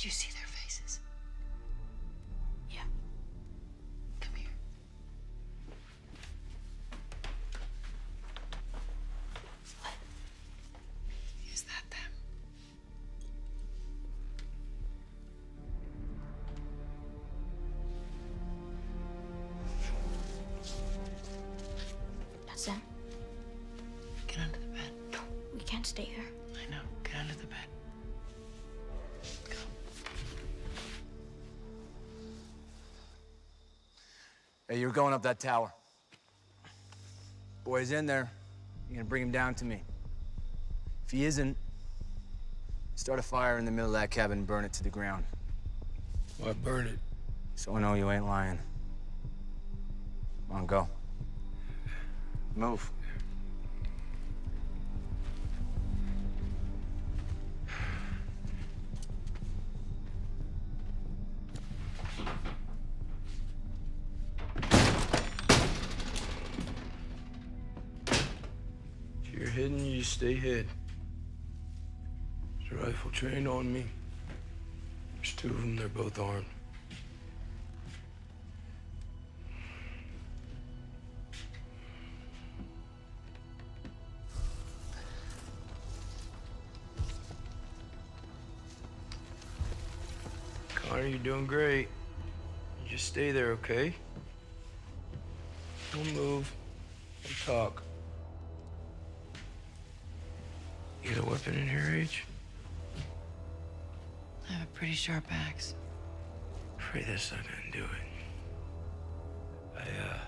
Did you see their faces? Yeah. Come here. What? Is that them? That's them. Get under the bed. No, we can't stay here. I know. Get under the bed. Hey, you're going up that tower. Boy's in there. You're gonna bring him down to me. If he isn't, start a fire in the middle of that cabin and burn it to the ground. Why burn it? So I know you ain't lying. Come on, go. Move. You're hidden, you stay hid. There's a rifle trained on me. There's two of them, they're both armed. Connor, you're doing great. You just stay there, okay? Don't move. Don't talk. You got a weapon in here, H? I have a pretty sharp axe. Afraid that's not gonna do it. I, uh.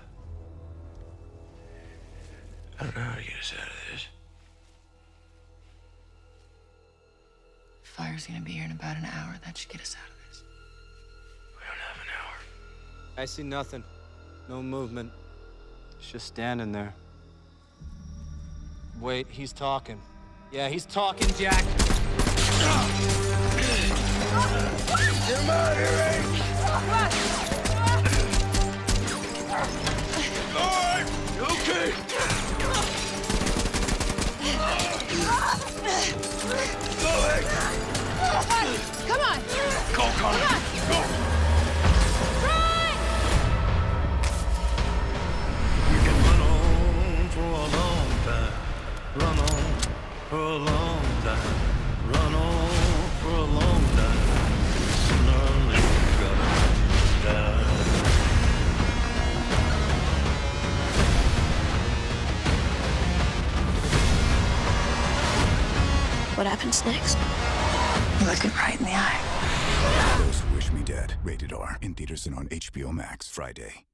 I don't know how to get us out of this. Fire's gonna be here in about an hour. That should get us out of this. We don't have an hour. I see nothing. No movement. It's just standing there. Wait, he's talking. Yeah, he's talking, Jack. Get him out of here, H! All right, you okay? Go, H! Come on! Go, Connor! Go! You can run on for a long time. Run on for a long time. Run on for a long time. Sooner or later, you're gonna die. What happens next? You Look it right in the eye. Those Who Wish Me Dead. Rated R. In theaters and on HBO Max Friday.